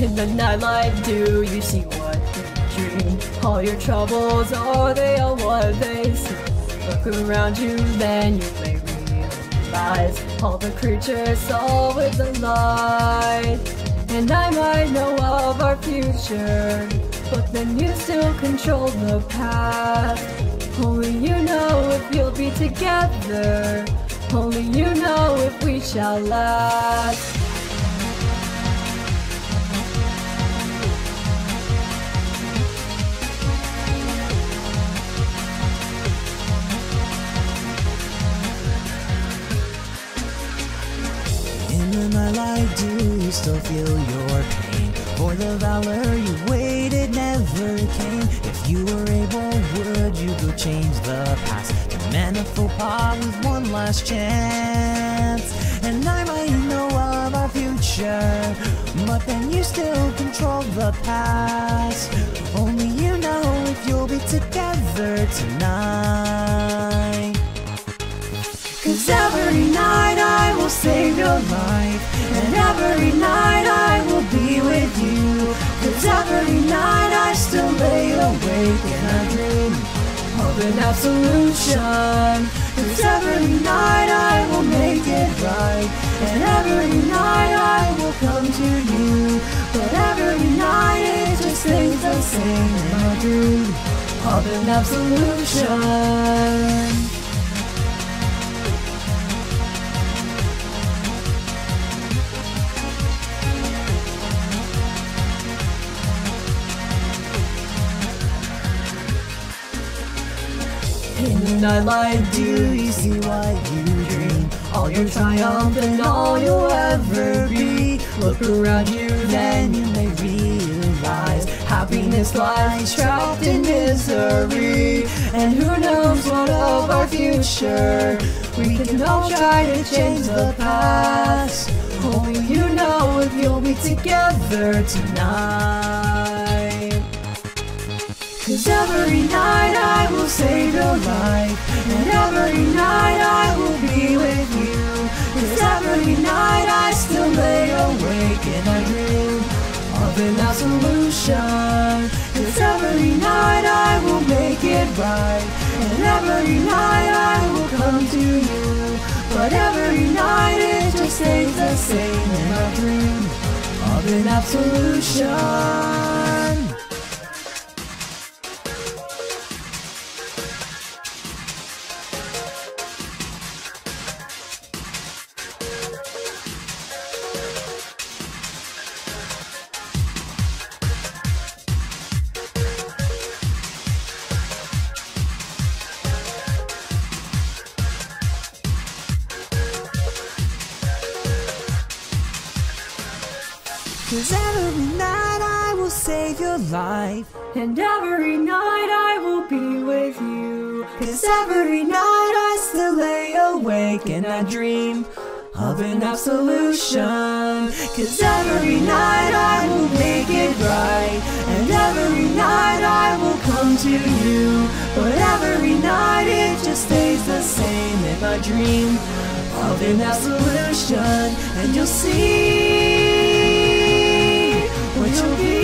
In the nightlight, do you see what you dream? All your troubles, oh, are they all what they seem? Look around you, then you may realize all the creatures the light. And I might know of our future, but then you still control the past. Only you know if you'll be together. Only you know if we shall last. In the nightlight, do you still feel your pain? For the valor you waited never came. If you were able, would you go change the past? A faux pas with one last chance. And I might know of our future, but then you still control the past. Only you know if you'll be together tonight. Cause every night And every night I will be with you. Cause every night I still lay awake and I dream of an absolution. Cause every night I will make it right. And every night I will come to you. But every night it just stays the same. And I dream of an absolution. In the nightlight, do you see what you dream? All your triumph and all you'll ever be. Look around you, then you may realize happiness lies trapped in misery. And who knows what of our future? We can all try to change the past. Only you know if you'll be together tonight. Cause every night save your life. And every night I will be with you. Cause every night I still lay awake and I dream of an absolution. Cause every night I will make it right. And every night I will come to you. But every night it just stays the same And I dream of an absolution Cause every night I will save your life. And every night I will be with you. Cause every night I still lay awake and I dream of an absolution. Cause every night I will make it right. And every night I will come to you. But every night it just stays the same in my dream of an absolution. And you'll see you'll be.